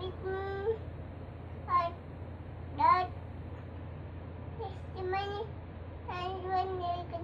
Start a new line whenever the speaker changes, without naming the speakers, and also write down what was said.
mm, like that. Testimony and when you can